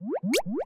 you